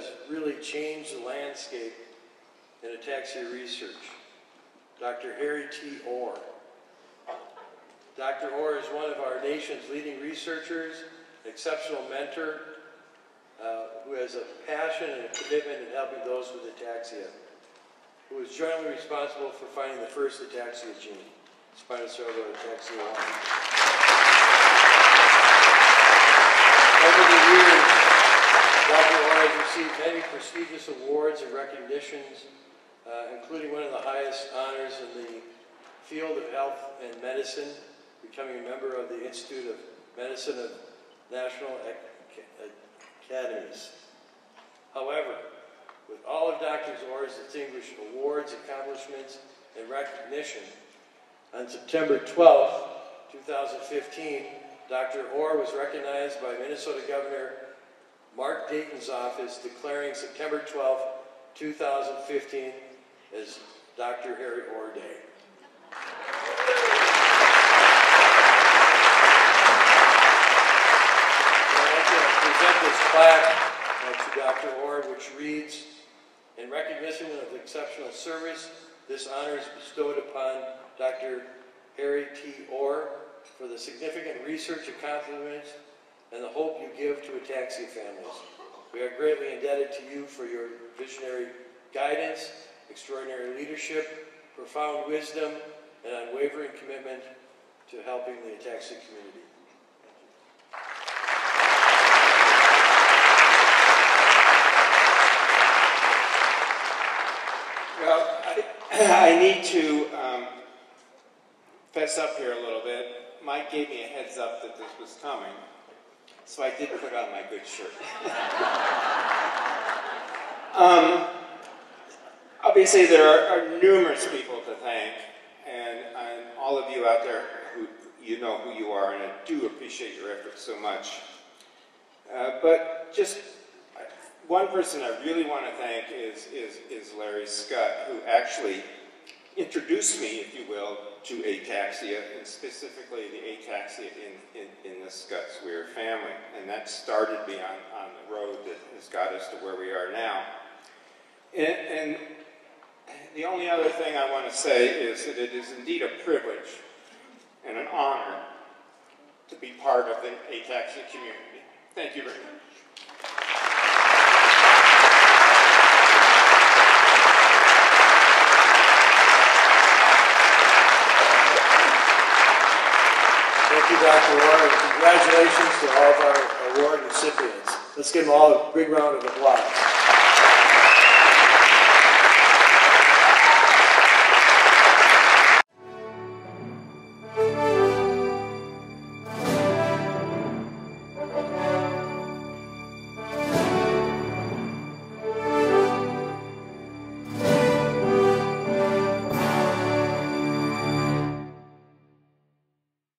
has really changed the landscape in ataxia research. Dr. Harry T. Orr. Dr. Orr is one of our nation's leading researchers, exceptional mentor, uh, who has a passion and a commitment in helping those with ataxia, who is jointly responsible for finding the first ataxia gene, spinocerebellar ataxia 1. Over the years, Dr. Orr received many prestigious awards and recognitions, uh, including one of the highest honors in the field of health and medicine, becoming a member of the Institute of Medicine of National Ac- Academies. However, with all of Dr. Orr's distinguished awards, accomplishments, and recognition, on September 12, 2015, Dr. Orr was recognized by Minnesota Governor Mark Dayton's office declaring September 12, 2015 as Dr. Harry Orr Day. Present this plaque uh, to Dr. Orr, which reads, "In recognition of exceptional service, this honor is bestowed upon Dr. Harry T. Orr for the significant research accomplishments and the hope you give to ataxia families. We are greatly indebted to you for your visionary guidance, extraordinary leadership, profound wisdom, and unwavering commitment to helping the ataxia community. Well, I, I need to um, fess up here a little bit. Mike gave me a heads up that this was coming, so I did put on my good shirt. um, obviously, there are, are numerous people to thank, and, and all of you out there who you know who you are, and I do appreciate your efforts so much. Uh, but just uh, one person I really want to thank is, is, is Larry Schut, who actually introduced me, if you will, to ataxia, and specifically the ataxia in, in, in the Schut-Swier family. And that started me on, on the road that has got us to where we are now. And, and the only other thing I want to say is that it is indeed a privilege and an honor to be part of the ataxia community. Thank you very much. Thank you, Dr. And congratulations to all of our award recipients. Let's give them all a big round of applause.